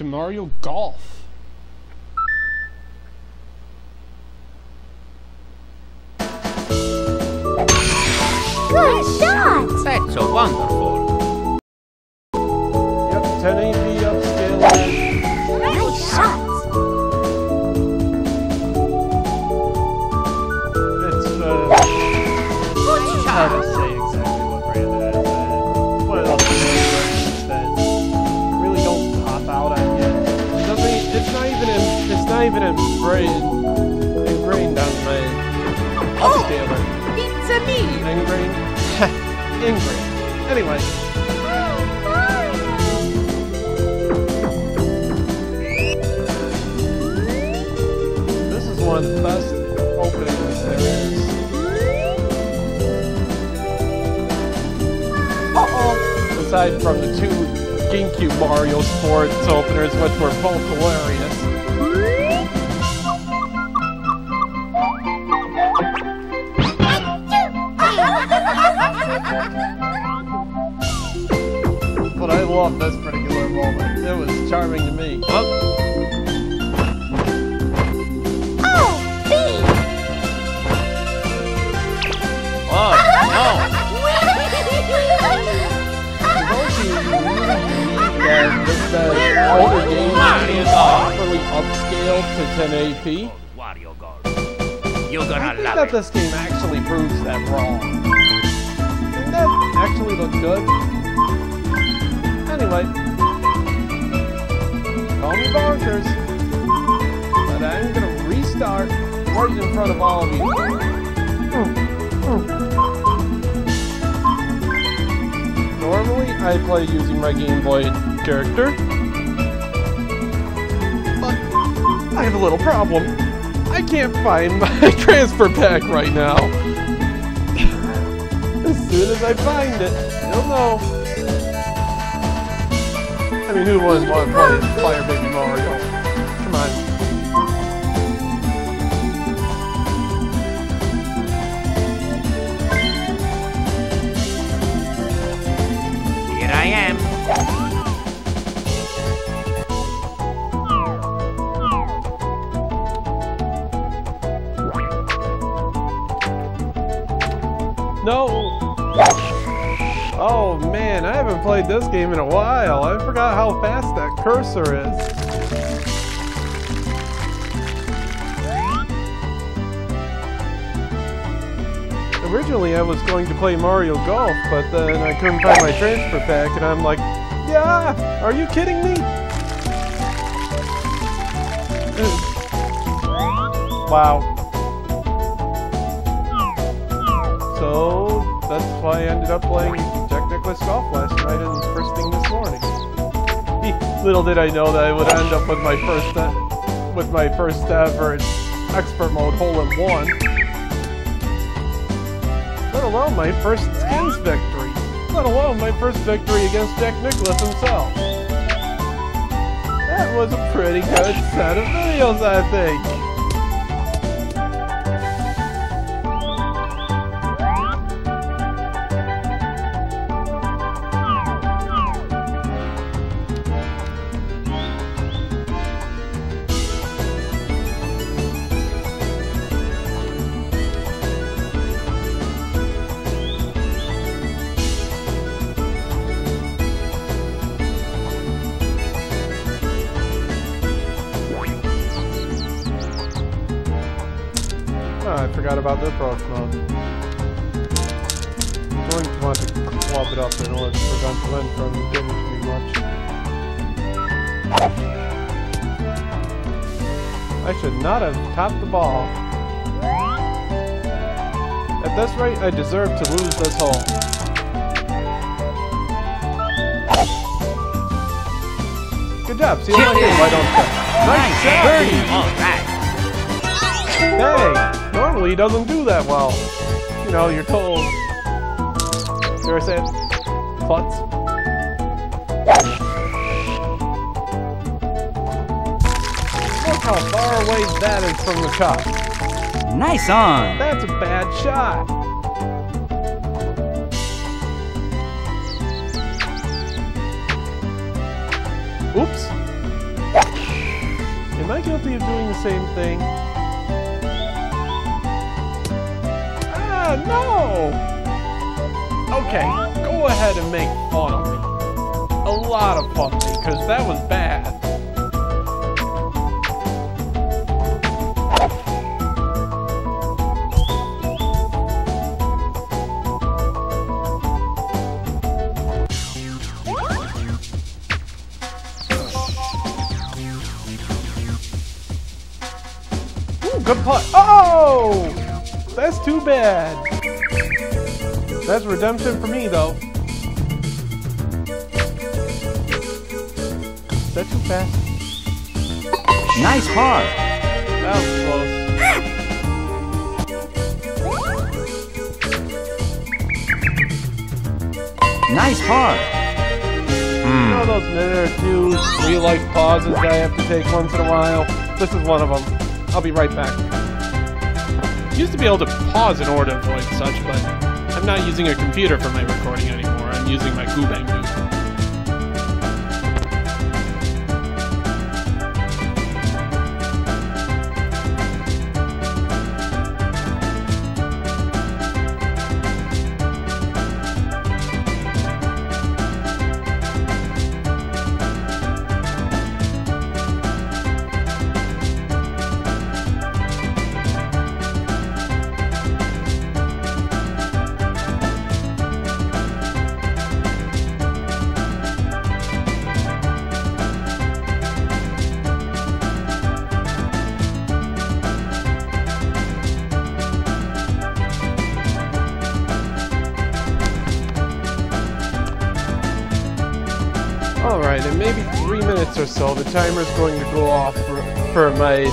to Mario Golf. Good shot! That's so wonderful. Ingrained. Anyway. This is one of the best openings there is. Uh-oh. Aside from the two GameCube Mario Sports openers, which were both hilarious. But I love this particular moment. It was charming to me. Oh, Oh, B! oh that the, the older games Mario is properly upscaled to 1080p. no. Wario Golf. You're gonna think love that it. this game actually proves that wrong. Didn't that actually look good? Anyway. Call me bonkers. But I'm gonna restart right in front of all of you. Normally, I play using my Game Boy character. But I have a little problem. I can't find my transfer pack right now. as soon as I find it, you'll know. I mean, who wouldn't want to play Fire Baby Mario? Played this game in a while. I forgot how fast that cursor is. Originally, I was going to play Mario Golf, but then I couldn't find my transfer pack, and I'm like, yeah, are you kidding me? wow. So that's why I ended up playing Golf last night and first thing this morning. Little did I know that I would end up with my first uh, with my first ever expert mode hole in one. Let alone my first skins victory. Let alone my first victory against Jack Nicklaus himself. That was a pretty good set of videos, I think. Ball. At this rate, I deserve to lose this hole. Good job. See you later. Why don't you? Nice shot. birdie. All right. Hey, normally he doesn't do that well. You know, you're told. You ever say it? Putts? How far away that is from the cup. Nice on. That's a bad shot. Oops. Am I guilty of doing the same thing? Ah, no! Okay, go ahead and make fun of me. A lot of fun of me, because that was bad. Too bad. That's redemption for me, though. Is that too fast? Nice par. That was close. Nice par. You know hmm. those minute or two real life pauses I have to take once in a while? This is one of them. I'll be right back. Used to be able to pause in order to avoid such, but I'm not using a computer for my recording anymore. I'm using my Goobang timer's going to go off for, for my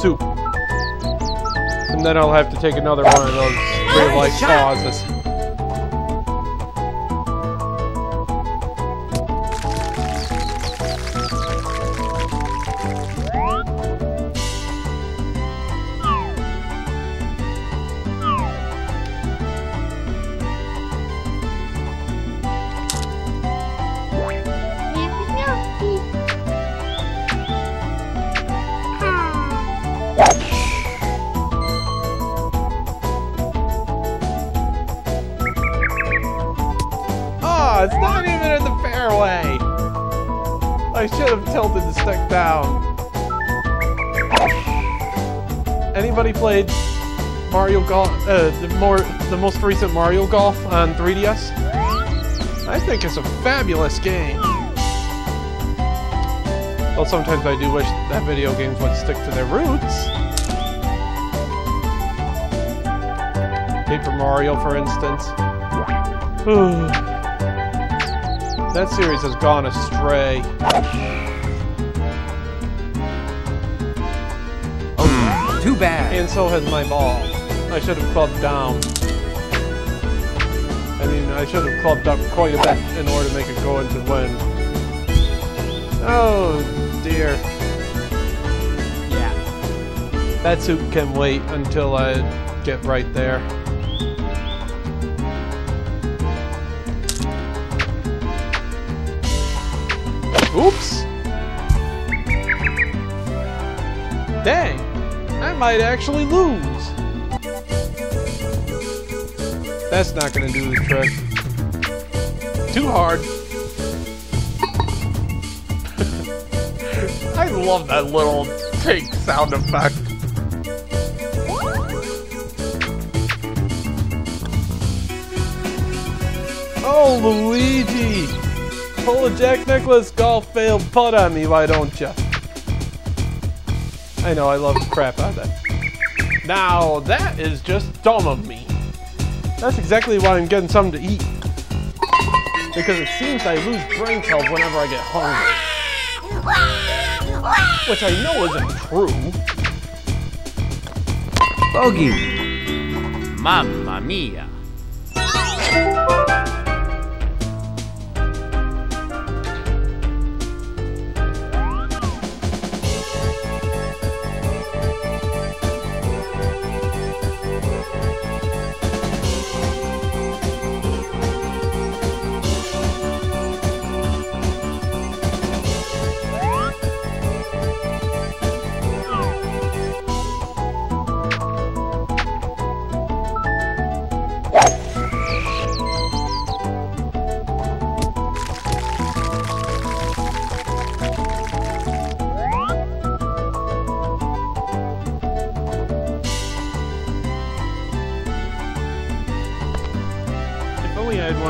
soup. And then I'll have to take another one of those life pauses. Played Mario Golf? Uh, the more the most recent Mario Golf on 3DS? I think it's a fabulous game. Well, sometimes I do wish that video games would stick to their roots. Paper Mario, for instance. That series has gone astray. And so has my ball. I should have clubbed down. I mean, I should have clubbed up quite a bit in order to make it go into win. Oh, dear. Yeah. That suit can wait until I get right there. Oops! Dang! I might actually lose! That's not gonna do the trick. Too hard. I love that little take sound effect. Oh, Luigi! Pull a Jack Nicklaus golf failed putt on me, why don't you? I know, I love the crap out of that. Now, that is just dumb of me. That's exactly why I'm getting something to eat. Because it seems I lose brain cells whenever I get hungry. Which I know isn't true. Bogey. Mamma mia.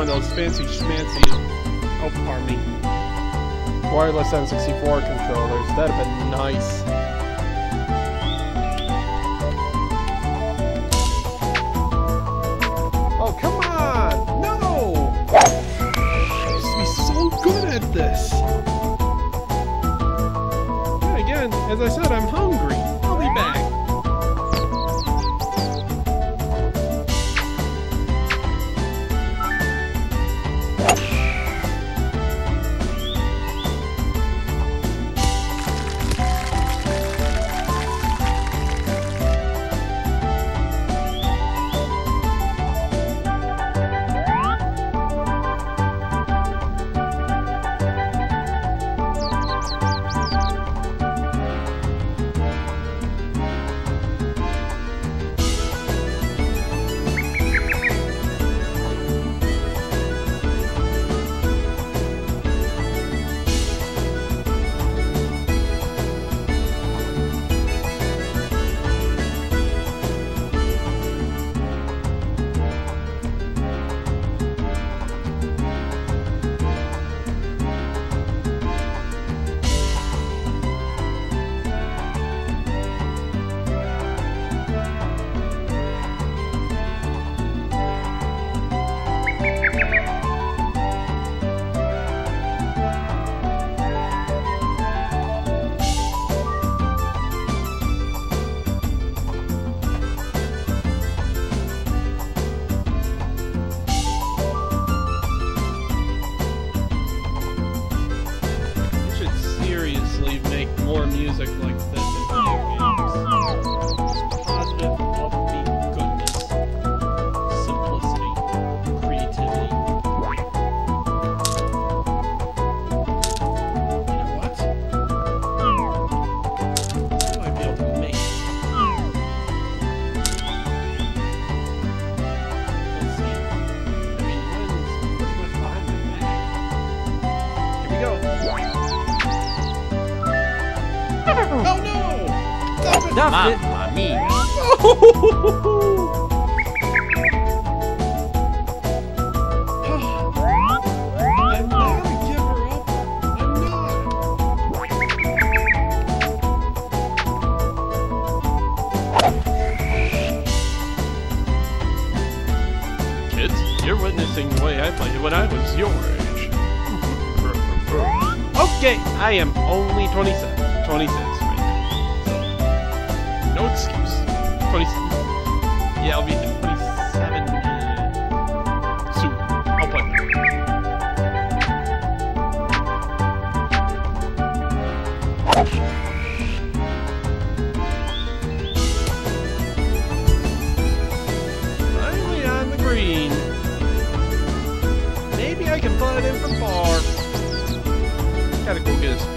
Of those fancy schmancy. Oh, pardon me. Wireless N64 controllers. That'd have been nice. Oh, come on! No! Used to be so good at this. Yeah, again, as I said, I'm hungry. You're witnessing the way I played when I was your age. okay, I am only 27, 26 right now. So, no excuse. 27. Yeah, I'll be 27 uh, soon. I'll play. Finally on the green. Maybe I can putt it in from far. Gotta go get a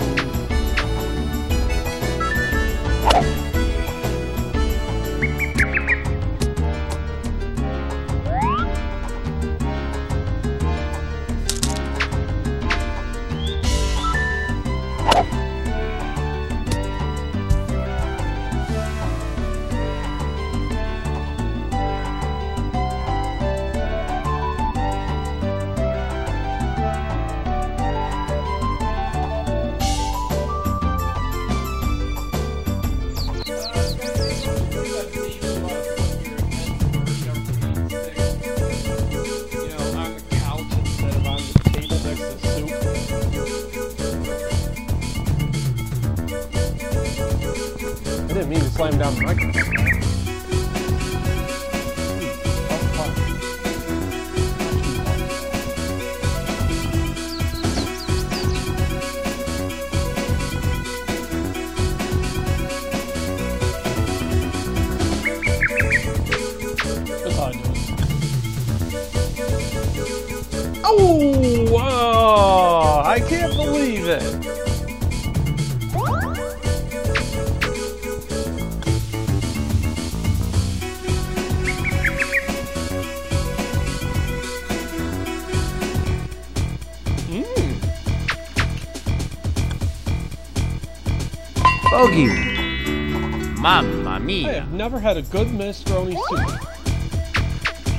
never had a good minestrone soup.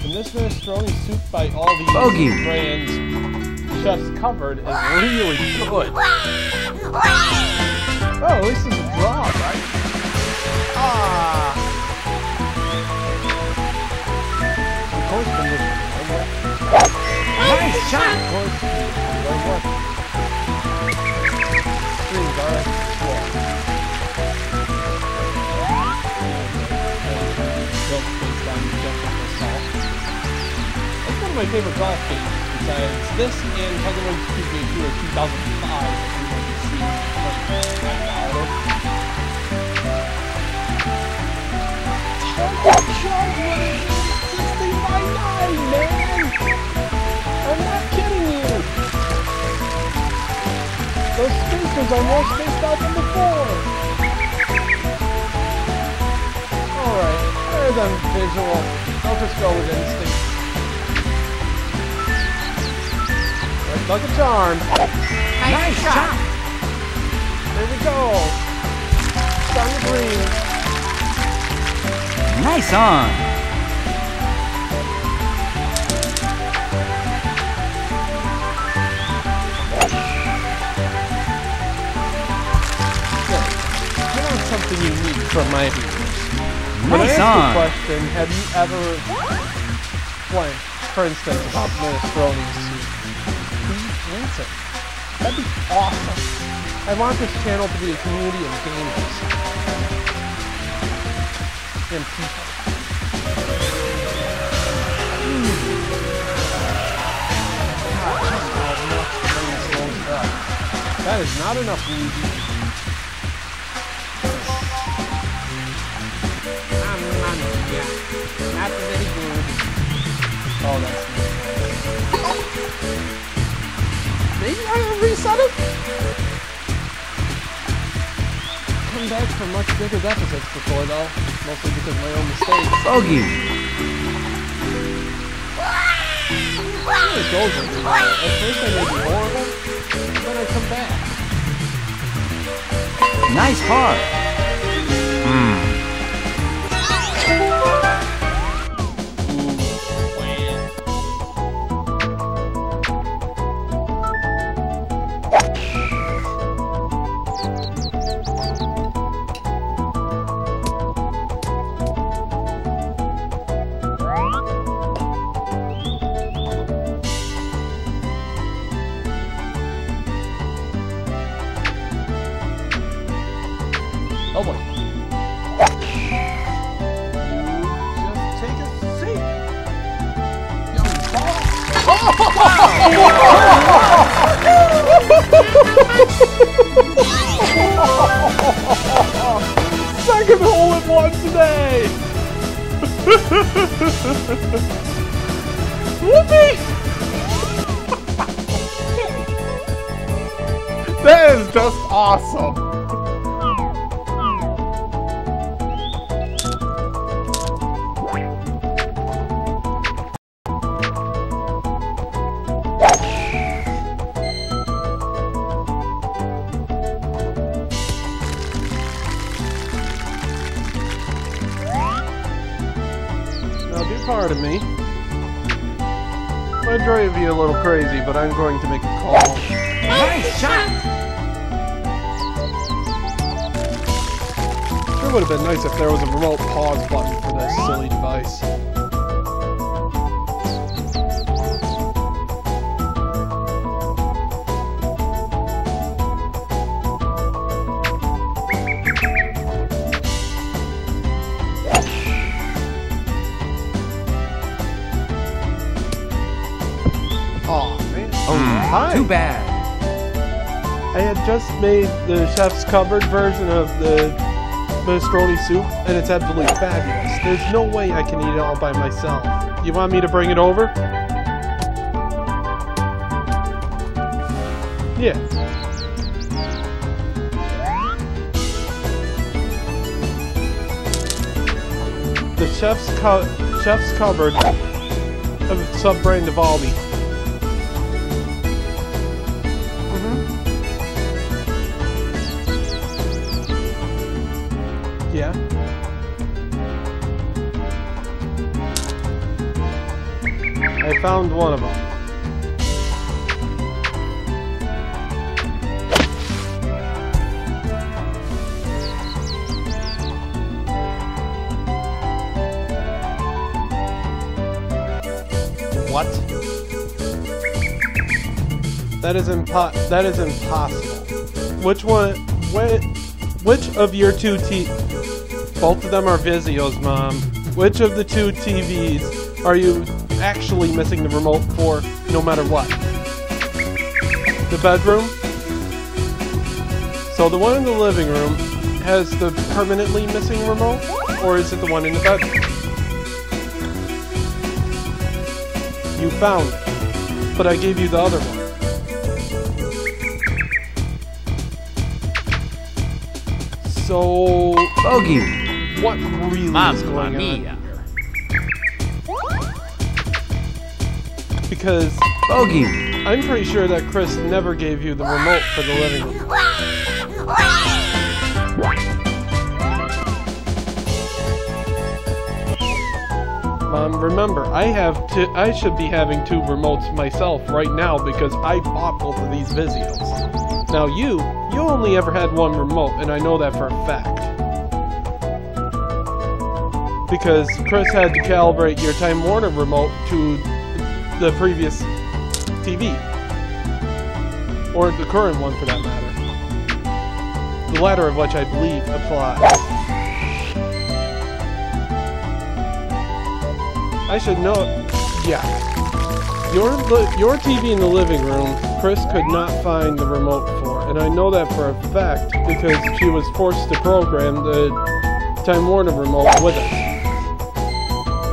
And this minestrone soup by all these Bogey. brands chefs cupboard is really good. Oh, at least it's a draw, right? Ah. Of course, Nice shot. One of my favorite golf games. Besides this and Tiger Woods PGA Tour 2005, if you. I'm not kidding you! Those spacers are more spaced out than before! Alright, better than visual. I'll just go with instinct. Like a charm. Nice shot. There we go. Sun green. Nice on. Something unique from my viewers. When I Nice on. question, have you ever blank, for instance, about minestrone soup? Answer. That'd be awesome. I want this channel to be a community of gamers. And people. Hmm. That is not enough, Luigi. Not very good. Oh, that's Maybe I will reset it? Come back for much bigger deficits before, though. Mostly because of my own mistakes. Bogey. It goes with. At first I may be horrible, then I come back. Nice par. Oh hmm. Whoopee! that is just awesome. Pardon me. My drive you a little crazy, but I'm going to make a call. Nice shot. Sure would have been nice if there was a remote pause button for this silly device. Just made the chef's cupboard version of the minestrone soup, and it's absolutely fabulous. There's no way I can eat it all by myself. You want me to bring it over? Yeah. The chef's cu- chef's cupboard of sub-brand of Yeah. What? That is impo- That is impossible. Which one? Which, which of your two T? Both of them are Vizios, Mom. Which of the two TVs are you actually missing the remote for, no matter what? The bedroom. So the one in the living room has the permanently missing remote, or is it the one in the bedroom? You found it, but I gave you the other one. So, Bogey. what really is Mamma going on here? Because Bogey. I'm pretty sure that Chris never gave you the remote for the living room. Remember, I have to, I should be having two remotes myself right now because I bought both of these Vizios. Now you, you only ever had one remote, and I know that for a fact. Because Chris had to calibrate your Time Warner remote to the previous TV. Or the current one for that matter. The latter of which I believe applies. I should know. Yeah. Your your TV in the living room, Chris could not find the remote for, and I know that for a fact because she was forced to program the Time Warner remote with us.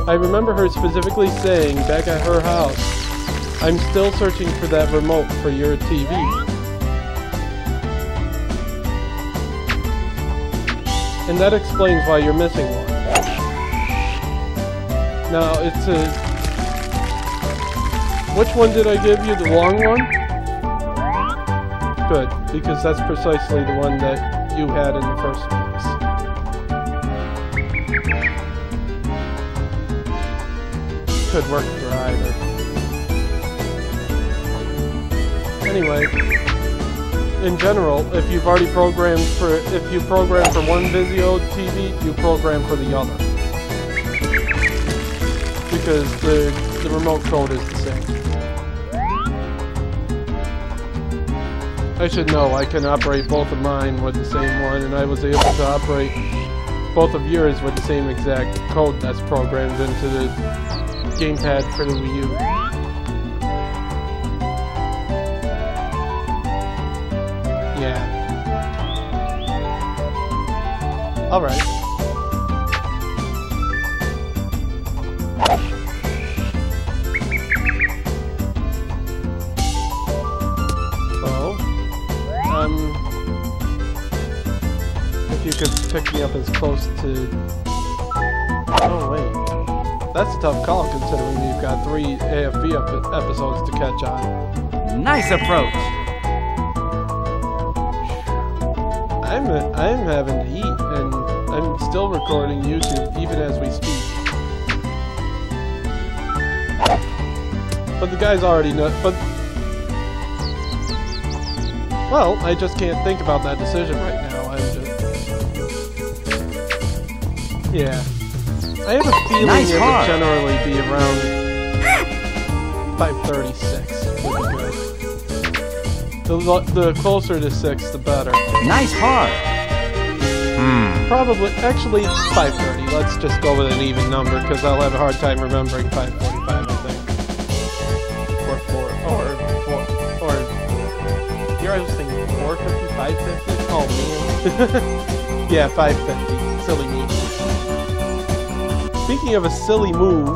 I remember her specifically saying back at her house, "I'm still searching for that remote for your TV." And that explains why you're missing one. Now it's a. Which one did I give you? The long one? Good, because that's precisely the one that you had in the first place. Could work for either. Anyway, in general, if you've already programmed for if you program for one Vizio TV, you program for the other because the the remote code is the same. I should know. I can operate both of mine with the same one, and I was able to operate both of yours with the same exact code that's programmed into the gamepad for the Wii U. Yeah. You could pick me up as close to. Oh wait, that's a tough call considering you've got three AFV ep- episodes to catch on. Nice approach. I'm I'm having to eat, and I'm still recording YouTube even as we speak. But the guys already know. But well, I just can't think about that decision right now. Yeah. I have a feeling Nice it would generally be around 5:36 would be good. The, the closer to six, the better. Nice heart. Hmm. Probably, actually, 5:30. Let's just go with an even number because I'll have a hard time remembering 5:45. I think. Or four, or four, or you're I was thinking 4:50, 5:50. Oh man. yeah, 5:50. Silly me. Speaking of a silly move,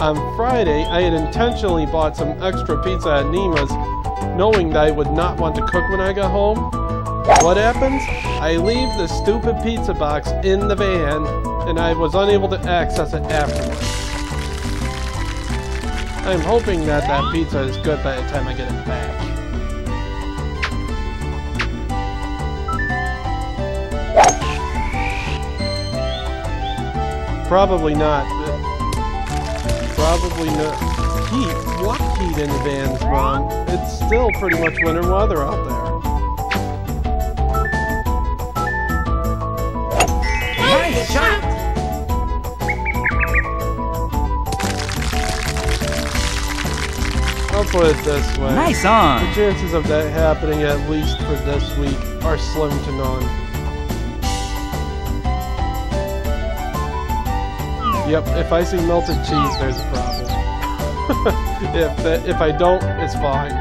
on Friday I had intentionally bought some extra pizza at Nima's, knowing that I would not want to cook when I got home. What happens? I leave the stupid pizza box in the van, and I was unable to access it afterwards. I'm hoping that that pizza is good by the time I get it back. Probably not. but- Probably not. heat. What heat in the vans, Mom? It's still pretty much winter weather out there. Nice shot. I'll put it this way. Nice on! The chances of that happening, at least for this week, are slim to none. Yep, if I see melted cheese, there's a problem. if if I don't, it's fine.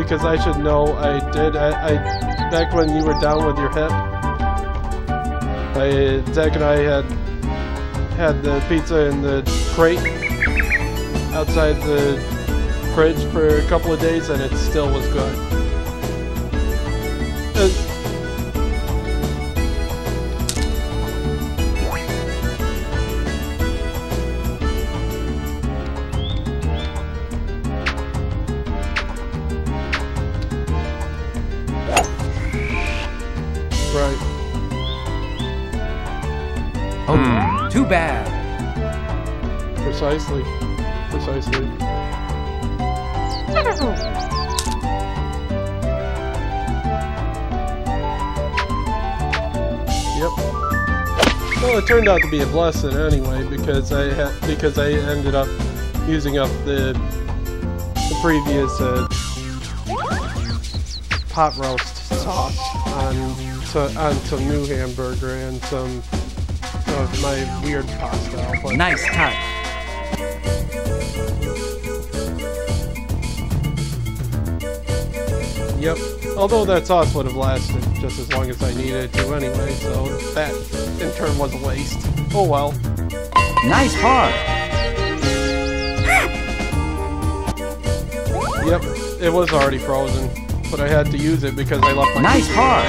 Because I should know I did. I, I back when you were down with your hip, I Zach and I had had the pizza in the crate outside the fridge for a couple of days and it still was good. Precisely. Precisely. Yep. Well, it turned out to be a blessing anyway because I had because I ended up using up the the previous uh, pot roast sauce on on some new hamburger and some of my weird pasta. Nice touch. Yep. Although that sauce would have lasted just as long as I needed it to anyway, so that in turn was a waste. Oh well. Nice par. Yep. It was already frozen, but I had to use it because I left my Nice par.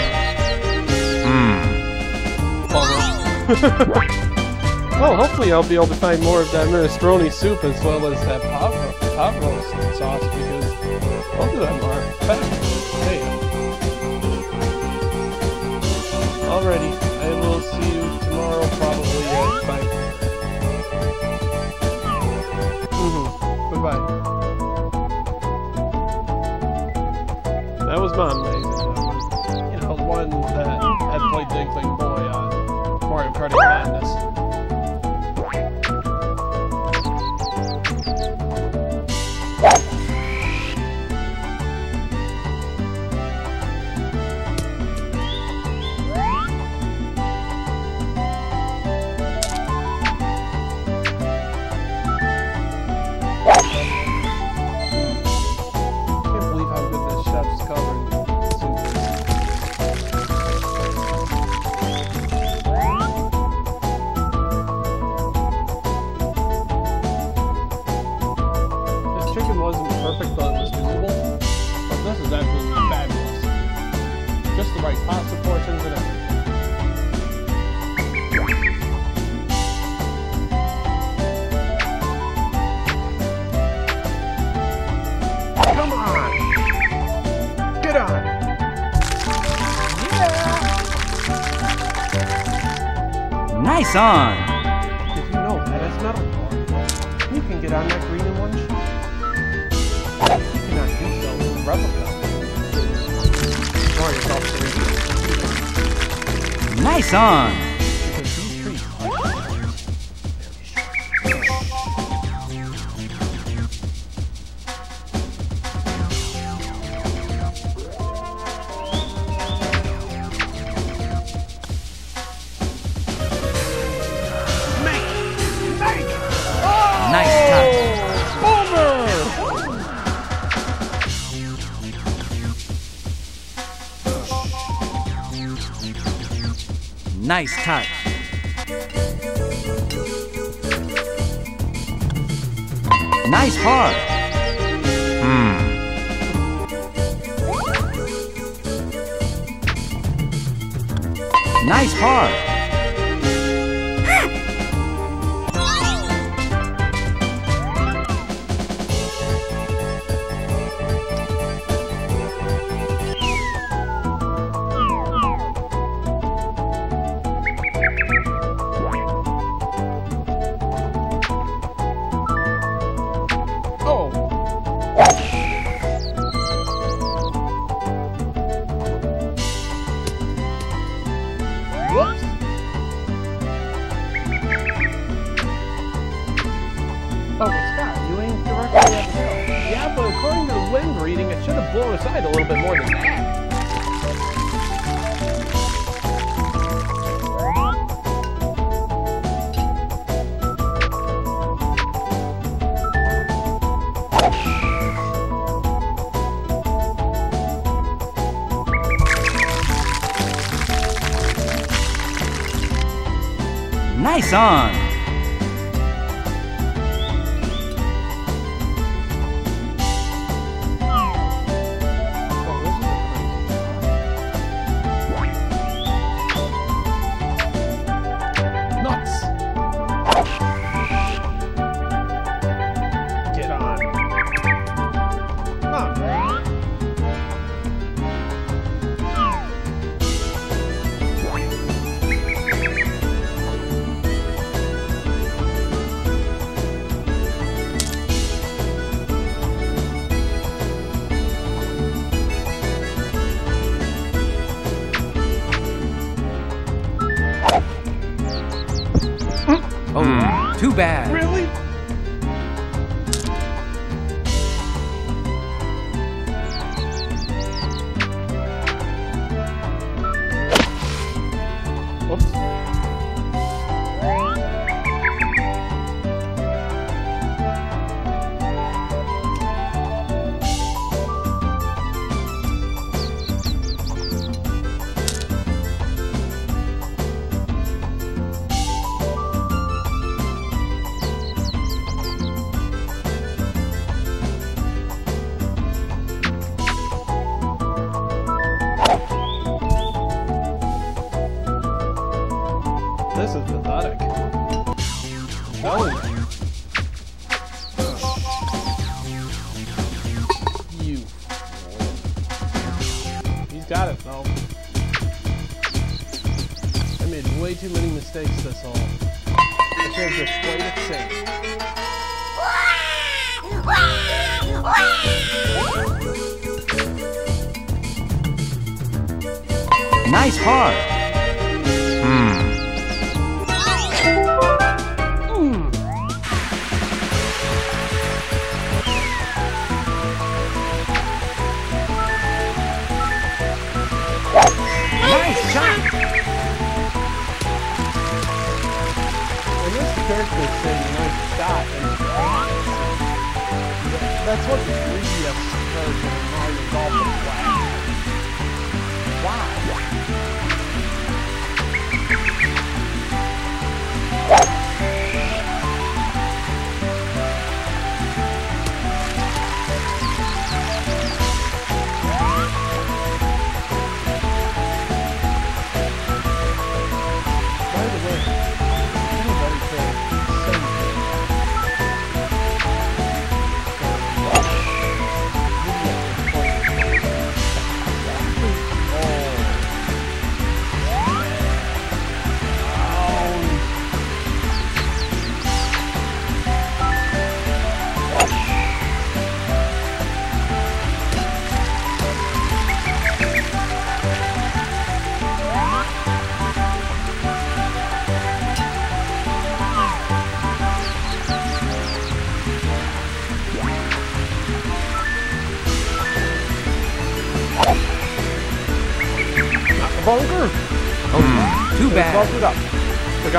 Bummer. well, hopefully I'll be able to find more of that minestrone soup as well as that pot, ro- pot roast sauce because both of them are fabulous. Alrighty, Nice on. Did you know that is metalcore? You can get on that green in one shot. You cannot do so with replica. Or yourself to Nice on. Nice touch. Nice par. Nice par. enjoyed a little bit more than that. Nice on!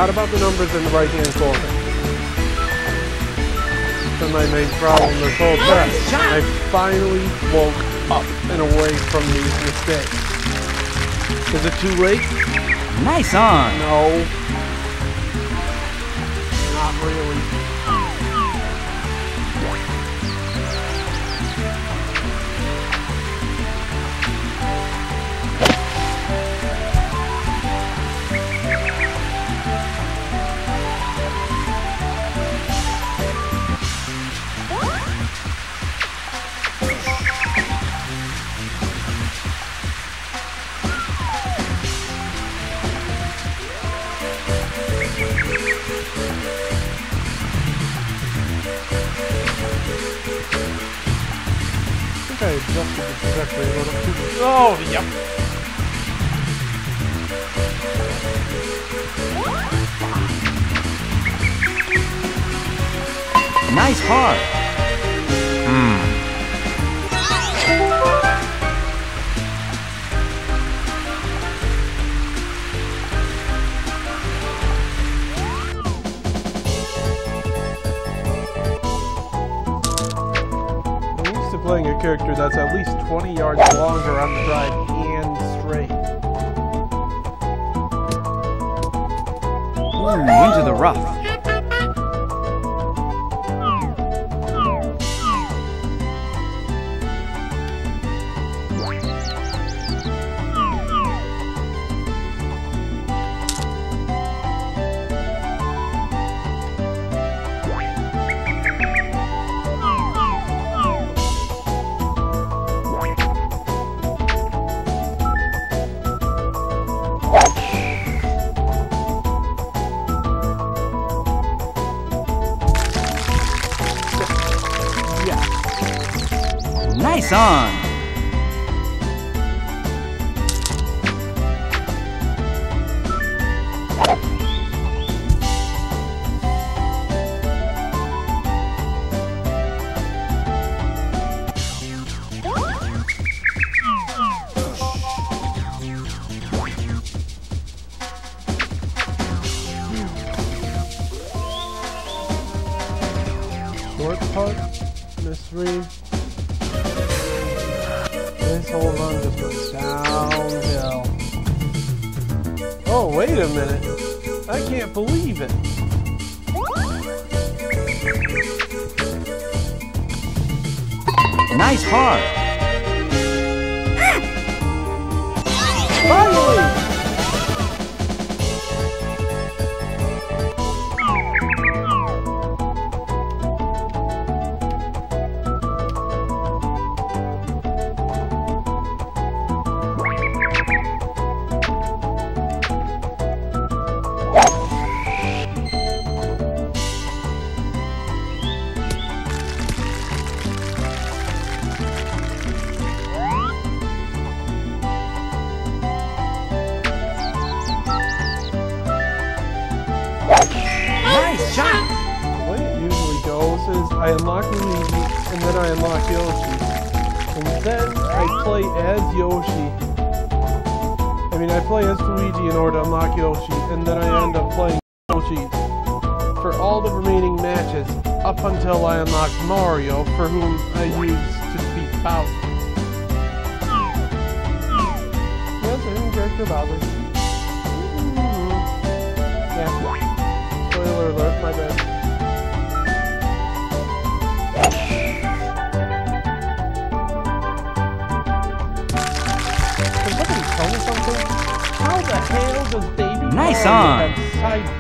forgot about the numbers in the right-hand corner. That's my main problem this whole time. I finally woke up and away from these mistakes. Is it too late? Nice on. No. Oh, yep. On. Shot. The way it usually goes is I unlock Luigi and then I unlock Yoshi. And then I play as Yoshi. I mean, I play as Luigi in order to unlock Yoshi, and then I end up playing Yoshi for all the remaining matches up until I unlock Mario, for whom I use to defeat Bowser. Yes, I didn't Bowser. Mhm. Yeah. Spoiler alert, my bad. Can somebody tell me something? How the hell does baby Nice on. have?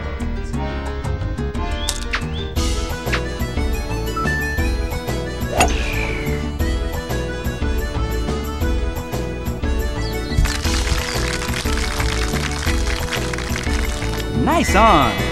Nice on.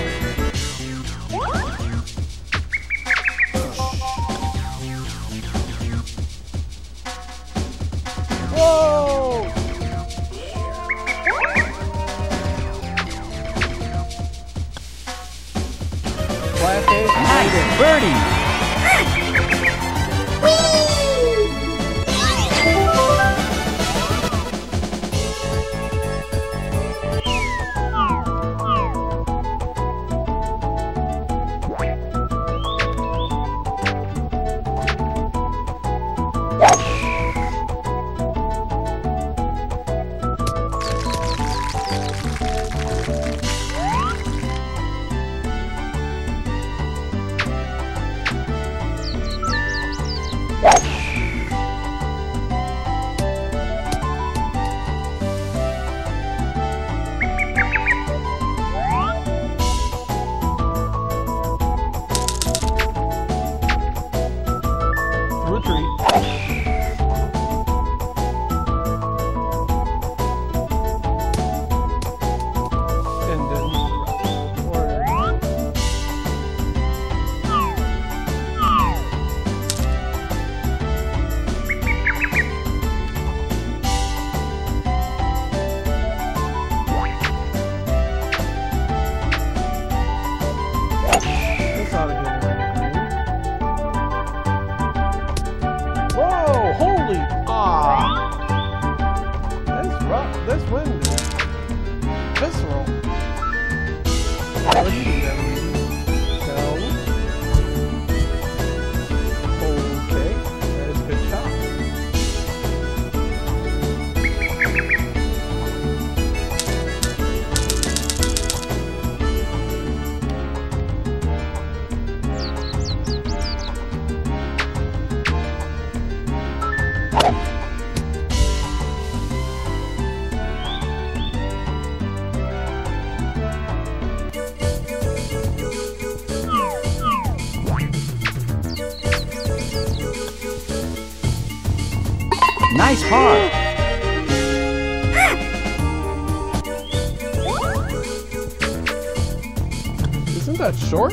Short?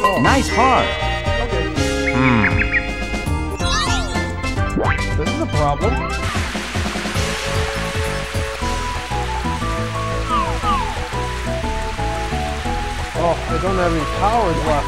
Oh, Nice par. okay. Hmm. This is a problem. Oh, I don't have any powers left.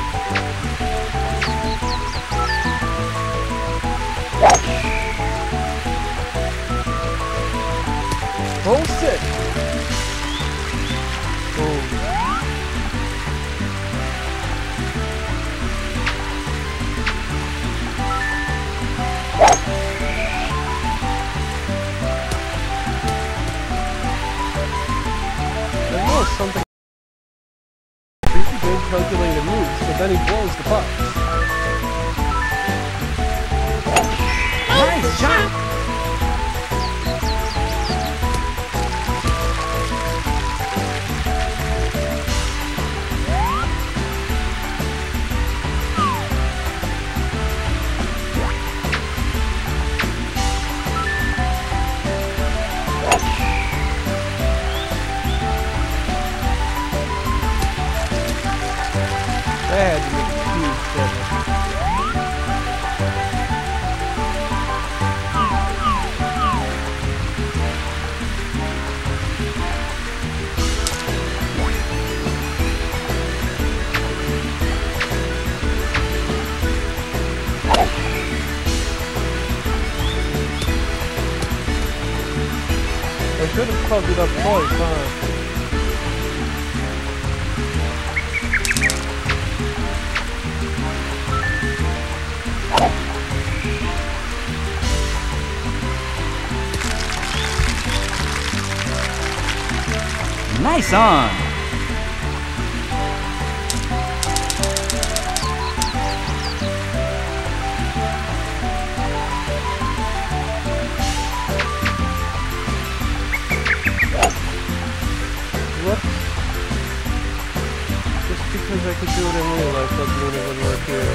Nice on. Just because I could do it in real life doesn't mean it would work here.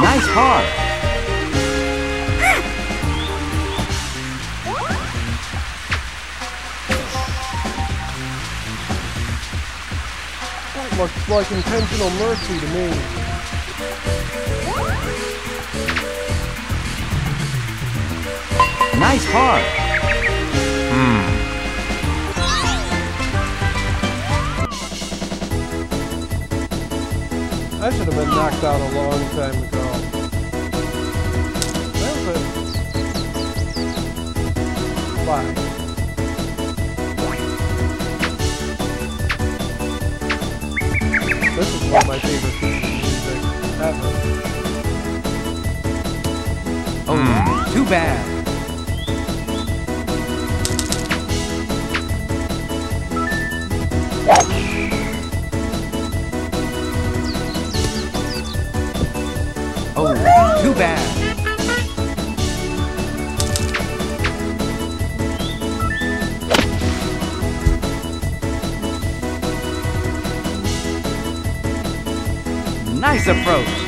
Nice par. Looks like intentional mercy to me. Nice par. Hmm. I should have been knocked out a long time ago. Bye. This is one of my favorite pieces of music ever. Oh, too bad. Approach.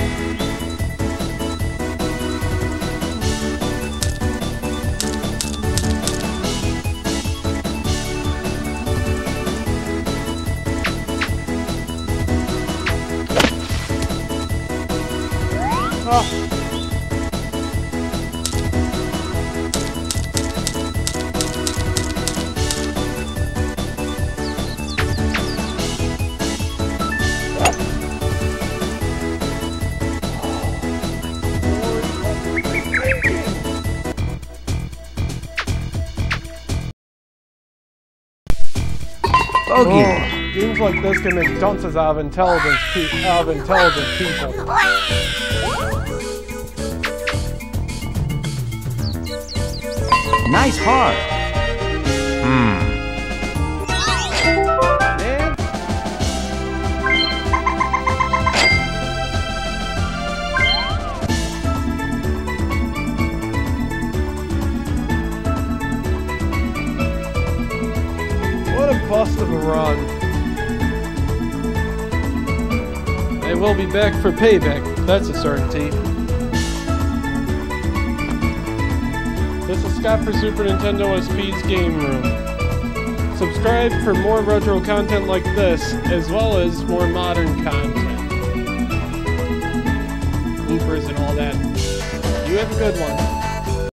Games like this can make dunces of intelligence, of intelligent people. Nice heart. Hmm. What a bust of a run. Will be back for payback. That's a certainty. This is Scott for Super Nintendo SP's Game Room. Subscribe for more retro content like this, as well as more modern content. Bloopers and all that. You have a good one.